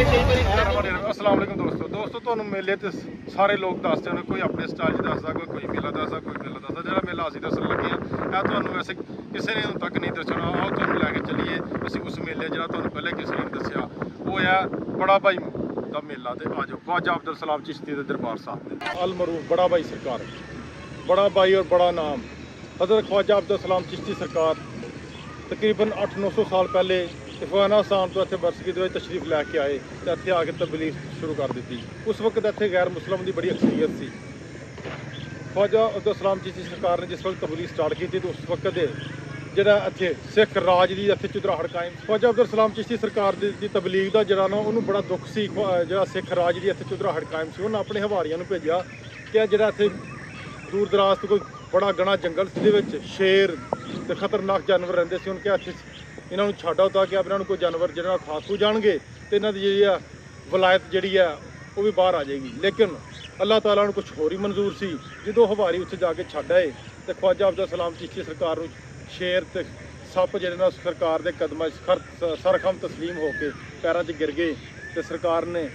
ਅਸਲਾਮ ਵਾਲੇਕੁਮ ਦੋਸਤੋ। ਦੋਸਤੋ, ਤੁਹਾਨੂੰ ਮੇਲੇ ਤੇ ਸਾਰੇ ਲੋਕ ਦੱਸਦੇ ਨੇ, ਕੋਈ ਆਪਣੇ ਸਟਾਈਲ 'ਚ ਦੱਸਦਾ, ਕੋਈ ਕੋਈ ਮੇਲਾ ਦੱਸਦਾ, ਕੋਈ ਮੇਲਾ ਦੱਸਦਾ। ਜਿਹੜਾ ਮੇਲਾ ਅਸੀਂ ਦੱਸਣ ਲੱਗੇ ਆ ਇਹ ਤੁਹਾਨੂੰ ਵੈਸੇ ਕਿਸੇ ਨੇ ਹੁਣ ਤੱਕ ਨਹੀਂ ਦੱਸਣਾ ਆਓ ਤੁਹਾਨੂੰ ਲੈ ਕੇ ਚੱਲੀਏ। ਅਸੀਂ ਉਸ ਮੇਲੇ ਜਿਹੜਾ ਤੁਹਾਨੂੰ ਪਹਿਲੇ ਕਿਸੇ ਨੇ ਨਹੀਂ ਦੱਸਿਆ, ਉਹ ਹੈ ਬੜਾ ਭਾਈ ਦਾ ਮੇਲਾ ਤੇ ਆਜੋ ਖਵਾਜਾ ਅਬਦੁਲ ਸਲਾਮ ਚਿਸ਼ਤੀ ਦੇ ਦਰਬਾਰ ਸਾਹਿਬ ਦੇ। ਅਲ ਮਰੂਫ, ਬੜਾ ਭਾਈ ਸਰਕਾਰ। ਬੜਾ ਭਾਈ ਔਰ ਬੜਾ ਨਾਮ। ਹਜ਼ਰਤ ਖਵਾਜਾ ਅਬਦੁਲ ਸਲਾਮ ਚਿਸ਼ਤੀ ਸਰਕਾਰ, ਤਕਰੀਬਨ 8-900 ਸਾਲ ਪਹਿਲੇ ਅਫਗਾਨਿਸਤਾਨ ਤੋਂ ਇੱਥੇ ਬਰਸਗੀ ਦੇ ਵਿੱਚ ਤਸ਼ਰੀਫ ਲੈ ਕੇ ਆਏ ਤੇ ਇੱਥੇ ਆ ਕੇ ਤਬਲੀਗ ਸ਼ੁਰੂ ਕਰ ਦਿੱਤੀ। ਉਸ ਵਕਤ ਇੱਥੇ ਗੈਰ ਮੁਸਲਮ ਦੀ ਬੜੀ ਅਕਸਰੀਅਤ ਸੀ। ਫੌਜਾ ਅਬਦੁਲ ਸਲਾਮ ਜੀ ਦੀ ਸਰਕਾਰ ਨੇ ਜਿਸ ਵਕਤ ਤਬਲੀਗ ਸਟਾਰਟ ਕੀਤੀ ਤੇ ਉਸ ਵਕਤ ਦੇ ਜਿਹੜਾ ਇੱਥੇ ਸਿੱਖ ਰਾਜ ਦੀ ਇੱਥੇ ਚੁਦਰਾਹੜ ਕਾਇਮ ਫੌਜਾ ਅਬਦੁਲ ਸਲਾਮ ਚਿਸ਼ਤੀ ਸਰਕਾਰ ਦੀ, ਦੀ ਤਬਲੀਗ ਦਾ ਜਿਹੜਾ ਨਾ ਉਹਨੂੰ ਬੜਾ ਦੁੱਖ ਸੀ। ਜਿਹੜਾ ਸਿੱਖ ਰਾਜ ਦੀ ਇੱਥੇ ਚੁਦਰਾਹੜ ਕਾਇਮ ਸੀ। ਉਹਨਾਂ ਆਪਣੇ ਹਵਾਰੀਆਂ ਨੂੰ ਭੇਜਿਆ ਕਿ ਜਿਹੜਾ ਇੱਥੇ ਦੂਰ ਦਰਾਜ਼ ਤੋਂ ਕੋਈ ਬੜਾ ਗਣਾ ਜੰਗਲ ਸੀ ਜਿਹਦੇ ਵਿੱਚ ਸ਼ੇਰ ਤੇ ਖਤਰਨਾਕ ਜਾਨਵਰ ਰਹਿੰਦੇ ਸੀ। ਉਹਨਾਂ ਕਿਹਾ ਇੱਥੇ ਇਹਨਾਂ ਨੂੰ ਛੱਡ ਆਓ ਤਾਂ ਕਿ ਇਹਨਾਂ ਨੂੰ ਕੋਈ ਜਾਨਵਰ ਜਿਹੜਾ ਖਾ ਖੂ ਜਾਣਗੇ ਤੇ ਇਹਨਾਂ ਦੀ ਜਿਹੜੀ ਆ ਵਲਾਇਤ ਜਿਹੜੀ ਆ ਉਹ ਵੀ ਬਾਹਰ ਆ ਜਾਏਗੀ। ਲੇਕਿਨ ਅੱਲਾਹ ਤਾਲਾ ਨੂੰ ਕੁਝ ਹੋਰ ਹੀ ਮਨਜ਼ੂਰ ਸੀ। ਜਦੋਂ ਹਵਾਰੀ ਉੱਥੇ ਜਾ ਕੇ ਛੱਡ ਆਏ ਤੇ ਖਵਾਜਾ ਅਬਦੁਲ ਸਲਾਮ ਚੀਚੀ ਸਰਕਾਰ ਨੂੰ ਸ਼ੇਰ ਤੇ ਸੱਪ ਜਿਹੜੇ ਨਾਲ ਸਰਕਾਰ ਦੇ ਕਦਮਾਂ 'ਚ ਖਰ ਸਰਖਮ ਤਸਲੀਮ ਹੋ ਕੇ ਪੈਰਾਂ 'ਚ ਗਿਰ ਗਏ ਤੇ ਸਰਕਾਰ ਨੇ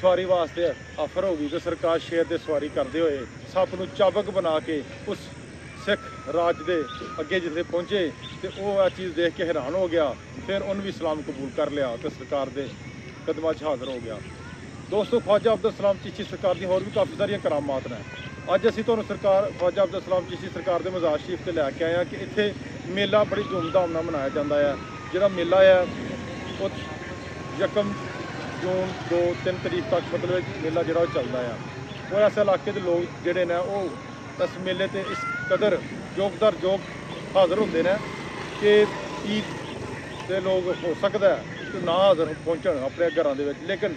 ਸਵਾਰੀ ਵਾਸਤੇ ਆਫਰ ਹੋ ਗਈ ਤੇ ਸਰਕਾਰ ਸ਼ੇਰ ਤੇ ਸਵਾਰੀ ਕਰਦੇ ਹੋਏ ਸੱਪ ਨੂੰ ਚਾਬਕ ਬਣਾ ਕੇ ਉਸ ਸਿੱਖ ਰਾਜ ਦੇ ਅੱਗੇ ਜਿੱਥੇ ਪਹੁੰਚੇ ਤੇ ਉਹ ਇਹ ਚੀਜ਼ ਦੇਖ ਕੇ ਹੈਰਾਨ ਹੋ ਗਿਆ। ਫਿਰ ਉਹਨੂੰ ਵੀ ਇਸਲਾਮ ਕਬੂਲ ਕਰ ਲਿਆ ਤੇ ਸਰਕਾਰ ਦੇ ਕਦਮਾਂ 'ਚ ਹਾਜ਼ਰ ਹੋ ਗਿਆ। ਦੋਸਤੋ, ਖਵਾਜਾ ਅਬਦੁਲ ਸਲਾਮ ਚੀਚੀ ਸਰਕਾਰ ਦੀ ਹੋਰ ਵੀ ਕਾਫੀ ਸਾਰੀਆਂ ਕਰਾਮਾਤ ਨੇ। ਅੱਜ ਅਸੀਂ ਤੁਹਾਨੂੰ ਸਰਕਾਰ, ਖਵਾਜਾ ਅਬਦੁਲ ਸਲਾਮ ਚੀਚੀ ਸਰਕਾਰ ਦੇ ਮਜ਼ਾਰ ਸ਼ਰੀਫ ਤੇ ਲੈ ਕੇ ਆਏ ਹਾਂ ਕਿ ਇੱਥੇ ਮੇਲਾ ਬੜੀ ਧੂਮਧਾਮ ਨਾਲ ਮਨਾਇਆ ਜਾਂਦਾ ਹੈ। ਜਿਹੜਾ ਮੇਲਾ ਹੈ, ਉਹ ਯਕਮ ਜੂਨ 2 3 ਤਰੀਕ ਤੱਕ ਮਤਲਬ ਮੇਲਾ ਜਿਹੜਾ ਉਹ ਚੱਲਦਾ ਆ। ਉਹ ਇਸ ਇਲਾਕੇ ਦੇ ਲੋਕ ਜਿਹੜੇ ਨੇ, ਉਹ ਇਸ ਮੇਲੇ ਤੇ ਇਸ ਕਦਰ ਜੋਗਦਰ ਜੋਗ ਹਾਜ਼ਰ ਹੁੰਦੇ ਨੇ ਕਿ ਈਦ ਦੇ ਲੋਕ ਹੋ ਸਕਦਾ ਕਿ ਨਾ ਹਾਜ਼ਰ ਪਹੁੰਚਣ ਆਪਣੇ ਘਰਾਂ ਦੇ ਵਿੱਚ। ਲੇਕਿਨ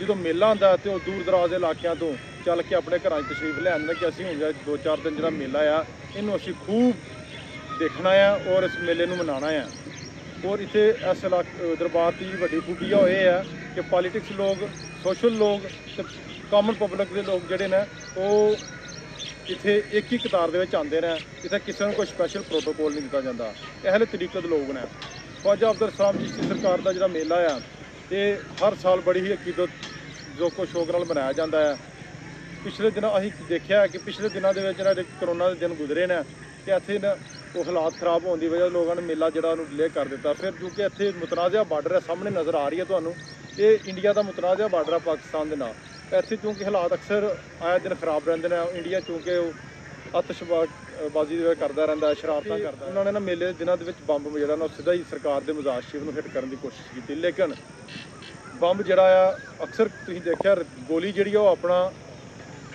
ਜਦੋਂ ਮੇਲਾ ਹੁੰਦਾ ਹੈ ਤੇ ਉਹ ਦੂਰ ਦਰਾਜ਼ ਦੇ ਇਲਾਕਿਆਂ ਤੋਂ ਚੱਲ ਕੇ ਆਪਣੇ ਘਰਾਂ 'ਚ ਤਸ਼ਰੀਫ ਲੈ ਆਉਂਦੇ ਕਿ ਅਸੀਂ ਹੁਣ ਜਿਹੜਾ ਦੋ ਚਾਰ ਦਿਨ ਜਿਹੜਾ ਮੇਲਾ ਆ, ਇਹਨੂੰ ਅਸੀਂ ਖੂਬ ਦੇਖਣਾ ਆ ਔਰ ਇਸ ਮੇਲੇ ਨੂੰ ਮਨਾਉਣਾ ਆ। ਔਰ ਇੱਥੇ ਇਸ ਇਲਾਕੇ ਦਰਬਾਰ ਦੀ ਵੱਡੀ ਖੂਬੀ ਇਹ ਹੋਏ ਆ ਕਿ ਪੋਲਿਟਿਕਸ ਲੋਕ ਸੋਸ਼ਲ ਲੋਕ ਤੇ ਕਾਮਨ ਪਬਲਿਕ ਦੇ ਲੋਕ ਜਿਹੜੇ ਨੇ, ਉਹ ਇੱਥੇ ਇੱਕ ਹੀ ਕਤਾਰ ਦੇ ਵਿੱਚ ਆਉਂਦੇ ਨੇ ਇੱਥੇ ਕਿਸੇ ਨੂੰ ਕੋਈ ਸਪੈਸ਼ਲ ਪ੍ਰੋਟੋਕੋਲ ਨਹੀਂ ਦਿੱਤਾ ਜਾਂਦਾ। ਇਹ ਹਲੇ ਤਰੀਕੇ ਦੇ ਲੋਕ ਨੇ। ਖਵਾਜਾ ਅਬਦੁਲ ਸਾਹਿਬ ਜੀ ਦੀ ਸਰਕਾਰ ਦਾ ਜਿਹੜਾ ਮੇਲਾ ਆ, ਇਹ ਹਰ ਸਾਲ ਬੜੀ ਹੀ ਅਕੀਦਤ ਜ਼ੋਕੋ ਸ਼ੌਕ ਨਾਲ ਮਨਾਇਆ ਜਾਂਦਾ ਹੈ। ਪਿਛਲੇ ਦਿਨਾਂ ਅਸੀਂ ਦੇਖਿਆ ਕਿ ਪਿਛਲੇ ਦਿਨਾਂ ਦੇ ਵਿੱਚ ਜਿਹੜਾ ਕਰੋਨਾ ਦੇ ਦਿਨ ਗੁਜ਼ਰੇ ਨੇ ਕਿ ਇੱਥੇ ਨਾ ਉਹ ਹਾਲਾਤ ਖਰਾਬ ਹੋਣ ਦੀ ਵਜ੍ਹਾ ਲੋਕਾਂ ਨੇ ਮੇਲਾ ਜਿਹੜਾ ਉਹਨੂੰ ਡਿਲੇ ਕਰ ਦਿੱਤਾ। ਫਿਰ ਕਿਉਂਕਿ ਇੱਥੇ ਮੁਤਨਾਜ਼ਾ ਬਾਰਡਰ ਹੈ ਸਾਹਮਣੇ ਨਜ਼ਰ ਆ ਰਹੀ ਹੈ ਤੁਹਾਨੂੰ, ਇਹ ਇੰਡੀਆ ਦਾ ਮੁਤਨਾਜ਼ਾ ਬਾਰਡਰ ਹੈ ਪਾਕਿਸਤਾਨ ਦੇ ਨਾਲ। ਇੱਥੇ ਕਿਉਂਕਿ ਹਾਲਾਤ ਅਕਸਰ ਆਏ ਦਿਨ ਖਰਾਬ ਰਹਿੰਦੇ ਨੇ। ਇੰਡੀਆ ਕਿਉਂਕਿ ਉਹ ਆਤਿਸ਼ਬਾਜ਼ੀ ਦੇ ਕਰਦਾ ਰਹਿੰਦਾ ਸ਼ਰਾਰਤਾਂ ਕਰਦਾ। ਉਹਨਾਂ ਨੇ ਨਾ ਮੇਲੇ ਦੇ ਦਿਨਾਂ ਦੇ ਵਿੱਚ ਬੰਬ ਜਿਹੜਾ ਨਾ ਸਿੱਧਾ ਹੀ ਸਰਕਾਰ ਦੇ ਮਜ਼ਾਰ ਸ਼ਰੀਫ ਨੂੰ ਹਿੱਟ ਕਰਨ ਦੀ ਕੋਸ਼ਿਸ਼ ਕੀਤੀ। ਲੇਕਿਨ ਬੰਬ ਜਿਹੜਾ ਆ ਅਕਸਰ ਤੁਸੀਂ ਦੇਖਿਆ ਗੋਲੀ ਜਿਹੜੀ ਆ ਉਹ ਆਪਣਾ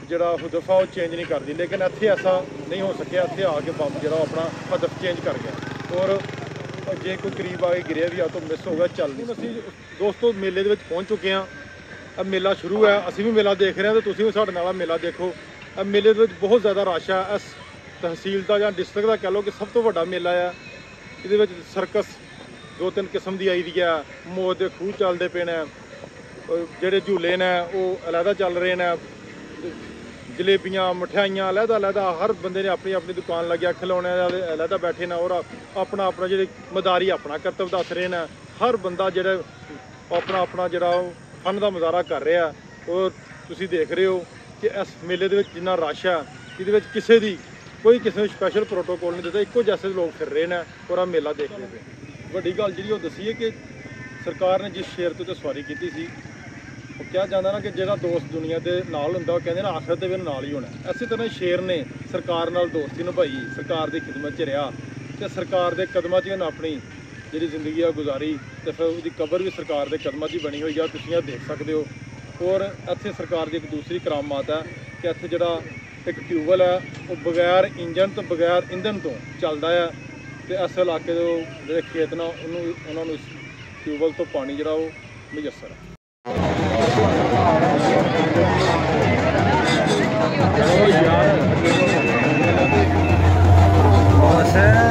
ਜਿਹੜਾ ਹਦਫ ਆ ਉਹ ਚੇਂਜ ਨਹੀਂ ਕਰਦੀ। ਲੇਕਿਨ ਇੱਥੇ ਐਸਾ ਨਹੀਂ ਹੋ ਸਕਿਆ। ਇੱਥੇ ਆ ਕੇ ਬੰਬ ਜਿਹੜਾ ਉਹ ਆਪਣਾ ਹਦਫ ਚੇਂਜ ਕਰ ਗਿਆ। ਔਰ ਜੇ ਕੋਈ ਕਰੀਬ ਆ ਕੇ ਗਿਰਿਆ ਵੀ ਆ ਤਾਂ ਮਿਸ ਹੋ ਗਿਆ ਚੱਲ ਨਹੀਂ ਅਸੀਂ ਦੋਸਤੋ ਮੇਲੇ ਦੇ ਵਿੱਚ ਪਹੁੰਚ ਚੁੱਕੇ ਹਾਂ। ਇਹ ਮੇਲਾ ਸ਼ੁਰੂ ਹੈ ਅਸੀਂ ਵੀ ਮੇਲਾ ਦੇਖ ਰਹੇ ਹਾਂ ਤੇ ਤੁਸੀਂ ਵੀ ਸਾਡੇ ਨਾਲ ਮੇਲਾ ਦੇਖੋ। ਇਹ ਮੇਲੇ ਦੇ ਵਿੱਚ ਬਹੁਤ ਜ਼ਿਆਦਾ ਰਸ਼ ਹੈ ਇਸ ਤਹਿਸੀਲ ਦਾ ਜਾਂ ਡਿਸਟ੍ਰਿਕਟ ਦਾ ਕਹਿ ਲਓ ਕਿ ਸਭ ਤੋਂ ਵੱਡਾ ਮੇਲਾ ਹੈ ਇਹਦੇ ਵਿੱਚ ਸਰਕਸ ਦੋ ਤਿੰਨ ਕਿਸਮ ਦੀ ਆਈ ਦੀ ਆ। ਮੌਤ ਦੇ ਖੂਹ ਚੱਲਦੇ ਪਏ ਨੇ। ਜਿਹੜੇ ਝੂਲੇ ਨੇ, ਉਹ ਅਲੱਗਾ ਚੱਲ ਰਹੇ ਨੇ। ਜਲੇਬੀਆਂ, ਮਠਿਆਈਆਂ ਅਲੱਗਾ ਅਲੱਗਾ ਹਰ ਬੰਦੇ ਨੇ ਆਪਣੀ ਆਪਣੀ ਦੁਕਾਨ ਲੱਗਿਆ ਖਿਲੌਣਿਆਂ ਦੇ ਅਲੱਗਾ ਬੈਠੇ ਨੇ ਔਰ ਆਪਣਾ ਆਪਣਾ ਜਿਹੜੇ ਮਦਾਰੀ ਆਪਣਾ ਕਰਤੱਵ ਦੱਸ ਰਹੇ ਨੇ। ਹਰ ਬੰਦਾ ਜਿਹੜਾ ਆਪਣਾ ਆਪਣਾ ਜਿਹੜਾ ਉਹ ਫਨ ਦਾ ਮੁਜ਼ਾਹਰਾ ਕਰ ਰਿਹਾ। ਔਰ ਤੁਸੀਂ ਦੇਖ ਰਹੇ ਹੋ ਕਿ ਇਸ ਮੇਲੇ ਦੇ ਵਿੱਚ ਜਿੰਨਾ ਰਸ਼ ਆ, ਇਹਦੇ ਵਿੱਚ ਕਿਸੇ ਦੀ ਕੋਈ ਕਿਸੇ ਨੂੰ ਸਪੈਸ਼ਲ ਪ੍ਰੋਟੋਕੋਲ ਨਹੀਂ ਦਿੱਤਾ, ਇੱਕੋ ਜੈਸੇ ਲੋਕ ਫਿਰ ਰਹੇ ਨੇ ਔਰ ਆ ਮੇਲਾ ਦੇਖ ਰਹੇ ਪਏ ਵੱਡੀ ਗੱਲ ਜਿਹੜੀ ਉਹ ਦੱਸੀ ਹੈ ਕਿ ਸਰਕਾਰ ਨੇ ਜਿਸ ਸ਼ੇਰ ਤੇ ਉੱਤੇ ਸਵਾਰੀ ਕੀਤੀ ਸੀ, ਉਹ ਕਿਹਾ ਜਾਂਦਾ ਨਾ ਕਿ ਜਿਹੜਾ ਦੋਸਤ ਦੁਨੀਆ ਦੇ ਨਾਲ ਹੁੰਦਾ, ਉਹ ਕਹਿੰਦੇ ਨਾ ਆਖਰਤ ਦੇ ਵੀ ਨਾਲ ਹੀ ਹੋਣਾ। ਐਸੇ ਤਰ੍ਹਾਂ ਸ਼ੇਰ ਨੇ ਸਰਕਾਰ ਨਾਲ ਦੋਸਤੀ ਨਿਭਾਈ, ਸਰਕਾਰ ਦੀ ਖਿਦਮਤ 'ਚ ਰਿਹਾ ਤੇ ਸਰਕਾਰ ਦੇ ਕਦਮਾਂ 'ਚ ਉਹਨੇ ਆਪਣੀ ਜਿਹੜੀ ਜ਼ਿੰਦਗੀ ਆ ਗੁਜ਼ਾਰੀ ਤੇ ਫਿਰ ਉਹਦੀ ਕਬਰ ਵੀ ਸਰਕਾਰ ਦੇ ਕਦਮਾਂ 'ਚ ਹੀ ਬਣੀ ਹੋਈ ਆ ਤੁਸੀਂ ਇਹ ਦੇਖ ਸਕਦੇ ਹੋ। ਔਰ ਇੱਥੇ ਸਰਕਾਰ ਦੀ ਇੱਕ ਦੂਸਰੀ ਕਰਾਮਾਤ ਹੈ ਕਿ ਇੱਥੇ ਜਿਹੜਾ ਇੱਕ ਟਿਊਬਲ ਹੈ ਉਹ ਬਗੈਰ ਇੰਜਨ ਤੋਂ ਬਗੈਰ ਇੰਧਨ ਤੋਂ ਚੱਲਦਾ ਆ ਤੇ ਇਸ ਇਲਾਕੇ ਦੇ ਜਿਹੜੇ ਖੇਤ ਨਾ ਉਹਨੂੰ ਉਹਨਾਂ ਨੂੰ ਟਿਊਬਲ ਤੋਂ ਪਾਣੀ ਜਿਹੜਾ ਉਹ ਮੁਯਸਰ ਹੈ। Oh, yeah.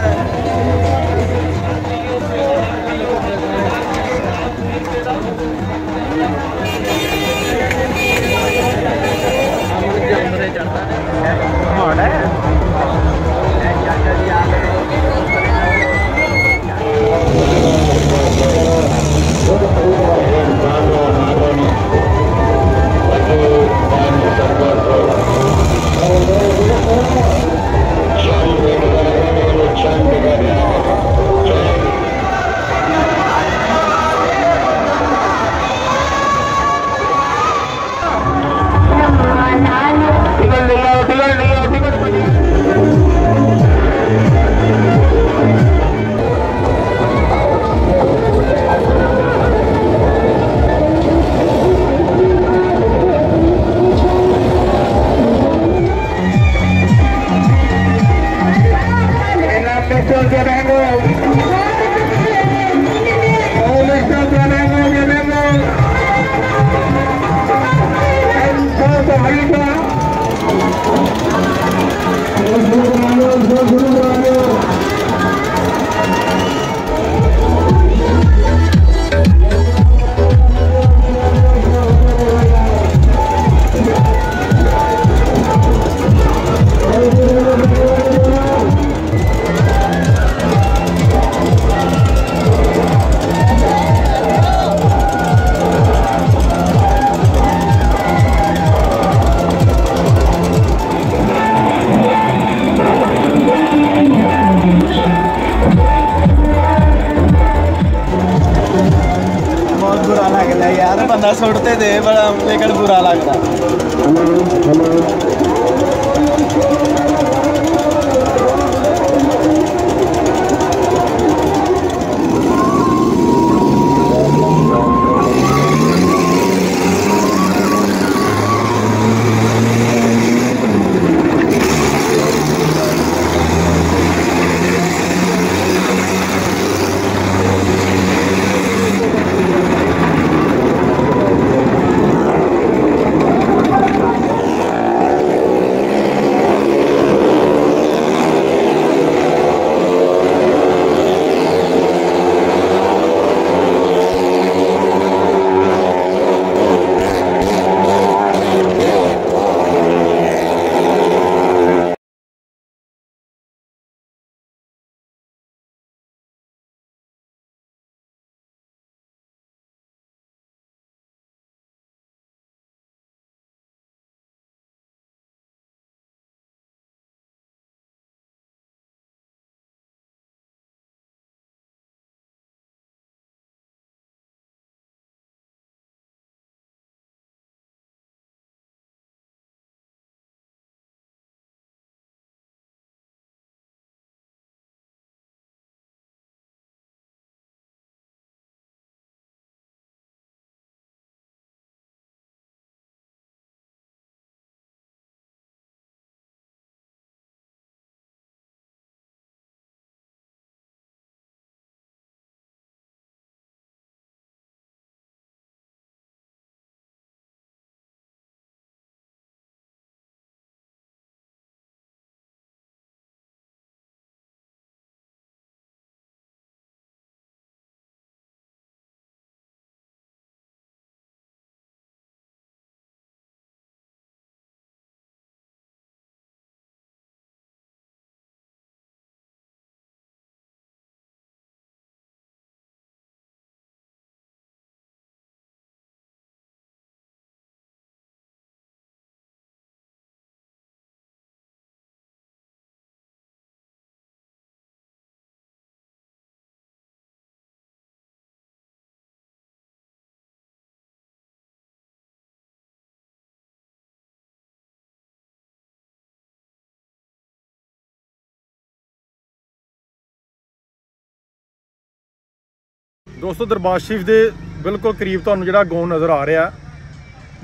ਦੋਸਤੋ, ਦਰਬਾਰ ਸ਼ਰੀਫ ਦੇ ਬਿਲਕੁਲ ਕਰੀਬ ਤੁਹਾਨੂੰ ਜਿਹੜਾ ਗਾਉਂ ਨਜ਼ਰ ਆ ਰਿਹਾ,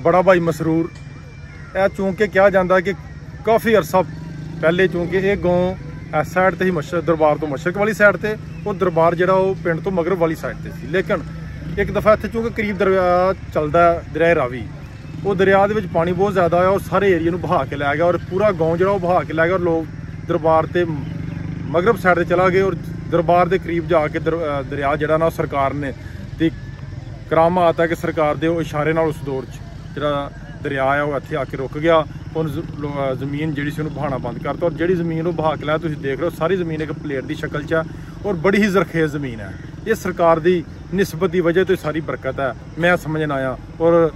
ਬੜਾ ਭਾਈ ਮਸਰੂਰ। ਇਹ ਚੂੰਕਿ ਕਿਹਾ ਜਾਂਦਾ ਕਿ ਕਾਫੀ ਅਰਸਾ ਪਹਿਲੇ ਚੂੰਕਿ ਇਹ ਗਾਉਂ ਇਸ ਸਾਈਡ ਤੇ ਹੀ ਮਸ਼ਰਕ ਦਰਬਾਰ ਤੋਂ ਮਸ਼ਰਕ ਵਾਲੀ ਸਾਈਡ ਤੇ, ਉਹ ਦਰਬਾਰ ਜਿਹੜਾ ਉਹ ਪਿੰਡ ਤੋਂ ਮਗਰਬ ਵਾਲੀ ਸਾਈਡ ਤੇ ਸੀ। ਲੇਕਿਨ ਇੱਕ ਦਫਾ ਇੱਥੇ ਚੂੰਕਿ ਕਰੀਬ ਦਰਿਆ ਚੱਲਦਾ ਦਰਿਆ ਰਾਵੀ। ਉਹ ਦਰਿਆ ਦੇ ਵਿੱਚ ਪਾਣੀ ਬਹੁਤ ਜ਼ਿਆਦਾ ਆਇਆ ਉਹ ਸਾਰੇ ਏਰੀਆ ਨੂੰ ਬਹਾ ਕੇ ਲੈ ਗਿਆ ਔਰ ਪੂਰਾ ਗਾਉਂ ਜਿਹੜਾ ਉਹ ਬਹਾ ਕੇ ਲੈ ਗਿਆ ਔਰ ਲੋਕ ਦਰਬਾਰ ਤੇ ਮਗਰਬ ਸਾਈਡ ਤੇ ਚਲਾ ਗਏ ਔਰ ਦਰਬਾਰ ਦੇ ਕਰੀਬ ਜਾ ਕੇ ਦਰ- ਦਰਿਆ ਜਿਹੜਾ ਨਾ ਉਹ ਸਰਕਾਰ ਨੇ ਤੇ ਕਰਾਮਾਤ ਹੈ ਕਿ ਸਰਕਾਰ ਦੇ ਉਹ ਇਸ਼ਾਰੇ ਨਾਲ ਉਸ ਦੌਰ 'ਚ ਜਿਹੜਾ ਦਰਿਆ ਆ ਉਹ ਇੱਥੇ ਆ ਕੇ ਰੁਕ ਗਿਆ, ਹੁਣ ਜ਼- ਲੋ- ਜ਼ਮੀਨ ਜਿਹੜੀ ਸੀ ਉਹਨੂੰ ਬਹਾਣਾ ਬੰਦ ਕਰਤਾ ਔਰ ਜਿਹੜੀ ਜ਼ਮੀਨ ਉਹ ਬਹਾ ਕੇ ਲਾਇਆ ਤੁਸੀਂ ਦੇਖ ਰਹੇ ਹੋ, ਸਾਰੀ ਜ਼ਮੀਨ ਇੱਕ ਪਲੇਟ ਦੀ ਸ਼ਕਲ 'ਚ ਆ ਔਰ ਬੜੀ ਹੀ ਜ਼ਰਖੇਜ਼ ਜ਼ਮੀਨ ਹੈ। ਇਹ ਸਰਕਾਰ ਦੀ ਨਿਸਬਤ ਦੀ ਵਜ੍ਹਾ ਤੋਂ ਸਾਰੀ ਬਰਕਤ ਹੈ, ਮੈਂ ਸਮਝਣ ਆਇਆ ਔਰ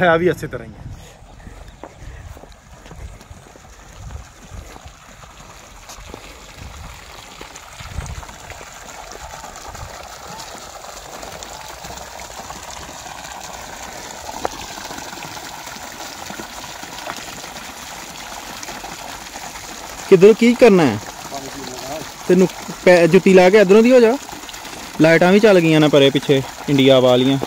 ਹੈ ਵੀ ਇਸੇ ਤਰ੍ਹਾਂ ਹੀ। ਕਿੱਧਰ ਕੀ ਕਰਨਾ ਹੈ? ਤੈਨੂੰ ਪੈ- ਜੁੱਤੀ ਲਾ ਕੇ ਇਧਰੋਂ ਦੀ ਹੋ ਜਾ। ਲਾਈਟਾਂ ਵੀ ਚੱਲ ਗਈਆਂ ਨੇ ਪਰੇ ਪਿੱਛੇ, ਇੰਡੀਆ ਵਾਲੀਆਂ।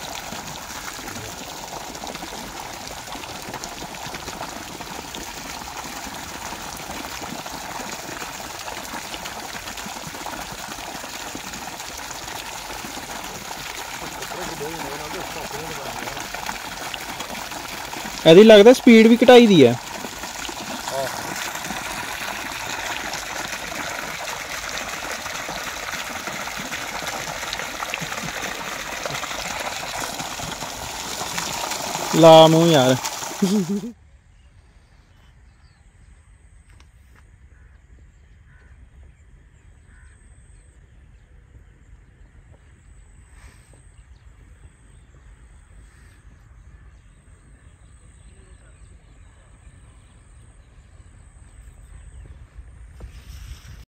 ਇਹਦੀ ਲੱਗਦਾ ਸਪੀਡ ਵੀ ਘਟਾਈ ਦੀ ਹੈ ਲਾ ਮੂੰਹ ਯਾਰ